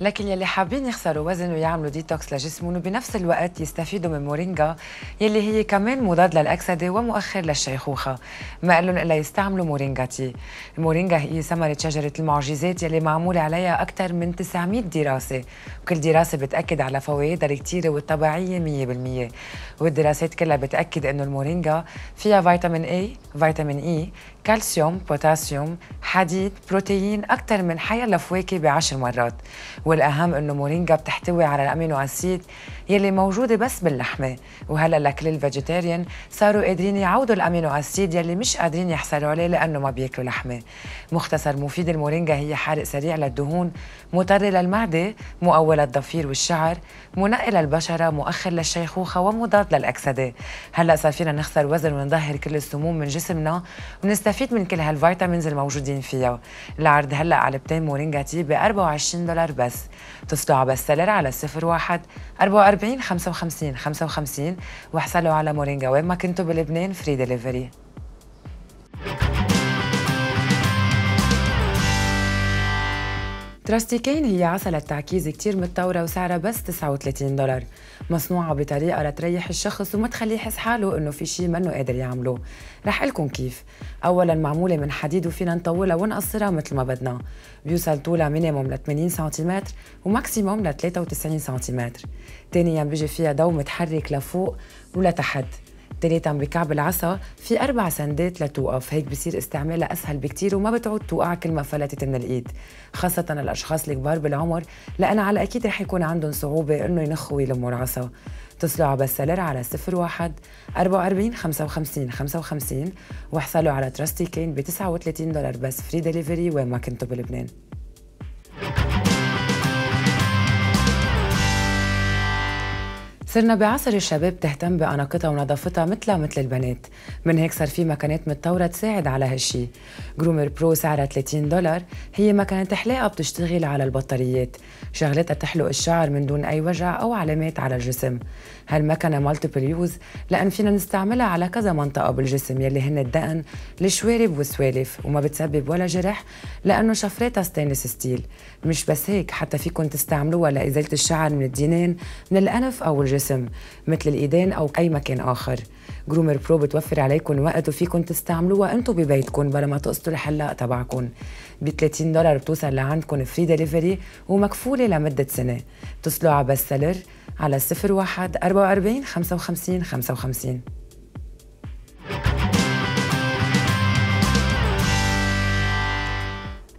لكل يلي حابين يخسروا وزن ويعملوا ديتوكس لجسمهم وبنفس الوقت يستفيدوا من مورينجا يلي هي كمان مضاد للأكسدة ومؤخر للشيخوخة. ما لهم إلا يستعملوا مورينجا tea. المورينجا هي ثمرة شجرة المعجزات يلي معمول عليها أكثر من 900 دراسة. وكل دراسة بتأكد على فوائدها الكثيرة والطبيعية 100% والدراسات كلها بتأكد إنه المورينجا فيها فيتامين A فيتامين E كالسيوم بوتاسيوم حديد بروتين أكثر من حيالا فواكه بعشر مرات. والأهم إنه مورينجا بتحتوي على ال amino acid يلي موجودة بس باللحمة. وهلا لكل ال vegetarian صاروا قادرين يعوضوا ال amino acid يلي مش قادرين يحصلوا عليه لأنه ما بياكلوا لحمة. مختصر مفيد المورينجا هي حارق سريع للدهون مطهر للمعدة مقوي للضفير والشعر منقي للبشرة مؤخر للشيخوخة ومضاد للأكسدة. هلا صار فينا نخسر وزن ونظهر كل السموم من جسمنا ونستفيد من كل هال vitamins الموجودين فيها. العرض هلا علبتين مورينجا tea ب 24 دولار بس. اتصلوا على Best Seller على 01 44 55 55 واحصلوا على مورينجا وين ما كنتوا بلبنان free delivery Trusty Cane هي عصا للتعكيز كتير متطورة وسعرها بس 39 دولار. مصنوعة بطريقة لتريح الشخص وما تخليه يحس حاله إنه في شيء منه قادر يعمله. رح لكم كيف. اولا معمولة من حديد وفينا نطولها ونقصرها مثل ما بدنا. بيوصل طولها مينيموم ل 80 سنتيمتر وماكسيموم ل 93 سنتيمتر. ثانيا بيجي فيها ضوء متحرك لفوق ولتحت ثالثا بكعب العصا في أربع سندات لتوقف. هيك بصير استعمالها أسهل بكتير وما بتعود توقع كل ما فلتت من الإيد خاصة الأشخاص الكبار بالعمر لأن على أكيد رح يكون عندهم صعوبة إنه ينخوا ويلموا العصا. اتصلوا على Best Seller على 01 44 55 55 واحصلوا على Trusty Cane ب 39 دولار بس free delivery وين ما كنتوا بلبنان. صرنا بعصر الشباب تهتم بأناقتها ونظافتها مثلها مثل البنات. من هيك صار في مكنات متطورة تساعد على هالشي. Groomer Pro سعرها 30 دولار. هي مكنة حلاقة بتشتغل على البطاريات. شغلتها تحلق الشعر من دون أي وجع أو علامات على الجسم. هالمكنة multiple use لأن فينا نستعملها على كذا منطقة بالجسم يلي هن الدقن الشوارب والسوالف. وما بتسبب ولا جرح لأنه شفراتها stainless steel مش بس هيك حتى فيكم تستعملوها لإزالة الشعر من الدينين من الأنف أو الجسم مثل الإيدين أو أي مكان آخر. Groomer Pro بتوفر عليكم وقت وفيكم تستعملوها أنتم ببيتكم بلا ما تقصدوا الحلاق تبعكم. ب 30 دولار بتوصل لعندكم free delivery ومكفولة لمدة سنة. اتصلوا على Best Seller على 01 44 55 55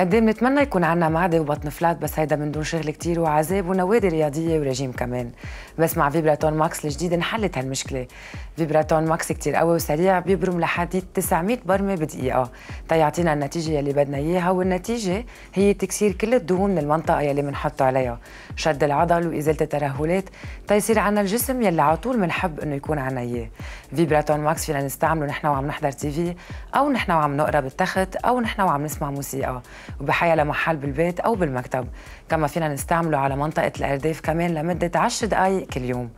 قد إيه بنتمنى يكون عنا معدة وبطن flat بس هيدا من دون شغل كتير وعذاب ونوادي رياضية ورجيم كمان. بس مع Vibratone Max الجديد انحلت هالمشكلة. Vibratone Max كتير قوي وسريع بيبرم لحد 900 برمة بدقيقة. تيعطينا النتيجة يلي بدنا إياها والنتيجة هي تكسير كل الدهون من المنطقة يلي بنحطه عليها. شد العضل وإزالة الترهلات تيصير عنا الجسم يلي على طول بنحب إنه يكون عنا إياه. Vibratone Max فينا نستعمله نحن وعم نحضر TV أو نحن وعم نقرأ بالتخت أو نحن وعم نسمع موسيقى. وبحيالا محل بالبيت أو بالمكتب. كما فينا نستعمله على منطقة الأرداف كمان لمدة 10 دقائق كل يوم.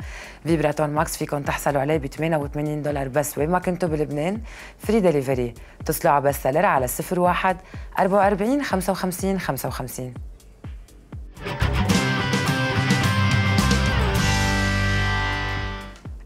Vibratone Max فيكم تحصلوا عليه ب 88 دولار بس وين ما كنتوا بلبنان. free delivery اتصلوا على Best على 01 44 55 55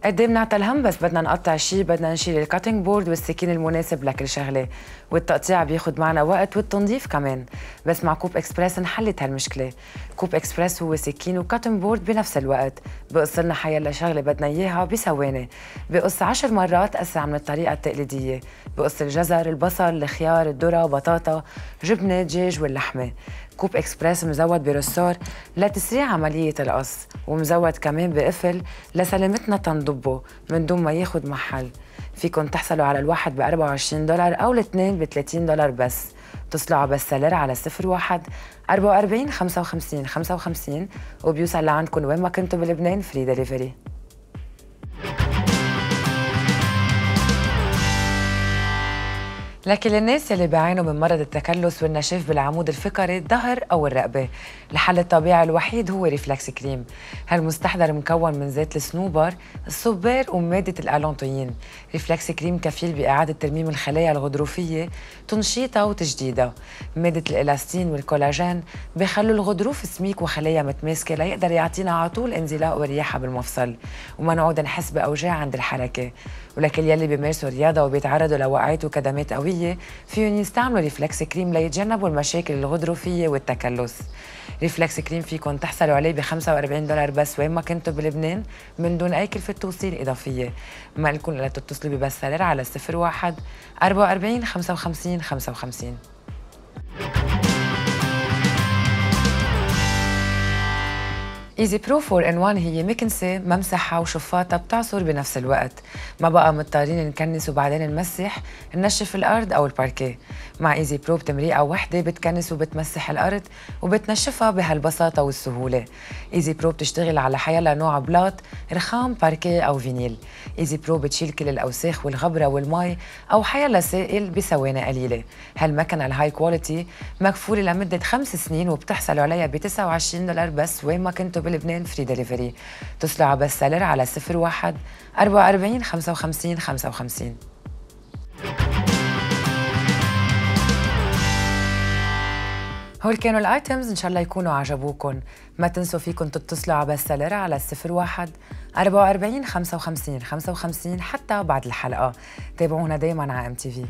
قد إيه بنعتل هم؟ بس بدنا نقطع شيء بدنا نشيل ال cutting board والسكين المناسب لكل شغلة. والتقطيع بياخد معنا وقت والتنظيف كمان. بس مع كوب إكسبريس انحلت هالمشكلة. كوب إكسبريس هو سكين و cutting board بنفس الوقت. بقص لنا حيلا شغله بدنا إياها بثواني. بقص عشر مرات أسرع من الطريقة التقليدية. بقص الجزر البصل الخيار الذرة بطاطا جبنة دجاج واللحمة. كوب إكسبريس مزود برسار لتسريع عملية القص. ومزود كمان بقفل لسلامتنا تنضبه من دون ما ياخد محل. فيكن تحصلوا على الواحد ب 24 دولار أو الاثنين ب 30 دولار بس. اتصلوا على بستسلر على 01 44 55 55 وبيوصل لعندكم وين ما كنتوا بلبنان free delivery لكل الناس اللي بيعانوا من مرض التكلس والنشاف بالعمود الفقري الظهر أو الرقبة. الحل الطبيعي الوحيد هو Reflex cream. هالمستحضر مكون من زيت الصنوبر الصبار ومادة ال allantoin Reflex cream كفيل بإعادة ترميم الخلايا الغضروفية تنشيطها وتجديدها. مادة الإلاستين والكولاجين بيخلوا الغضروف سميك وخلايا متماسكة ليقدر يعطينا على طول انزلاق ورياحة بالمفصل. وما نعود نحس بأوجاع عند الحركة. ولكل يلي بيمارسوا رياضة وبيتعرضوا لوقعات وكدمات قويه فيهم يستعملوا Reflex cream ليتجنبوا المشاكل الغضروفية والتكلس. Reflex cream فيكم تحصلوا عليه ب 45 دولار بس وين ما كنتوا بلبنان من دون أي كلفة توصيل إضافية. ما لكم إلا تتصلوا ب Best على 01 44 55 55 Easy Pro 4 in 1 هي مكنسة ممسحة وشفاطة بتعصر بنفس الوقت. ما بقى مضطرين نكنس وبعدين نمسح ننشف الأرض أو الباركيه. مع Easy Pro بتمريقة وحدة بتكنس وبتمسح الأرض وبتنشفها بهالبساطة والسهولة. Easy Pro بتشتغل على حيلا نوع بلاط رخام باركيه أو فينيل. Easy Pro بتشيل كل الأوساخ والغبرة والمي أو حيالله سائل بثواني قليلة. هالمكنة الهاي quality مكفولة لمدة خمس سنين وبتحصلوا عليها ب 29 دولار بس وين ما كنتوا بلبنان free delivery اتصلوا على Best Seller على 01 44 55 55 هول كانوا ال items إن شاء الله يكونوا عجبوكم ما تنسوا فيكم تتصلوا على Best Seller على 01 44 55 55 حتى بعد الحلقة. تابعونا دايما على MTV